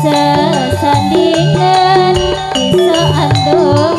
sesandingan bisa antum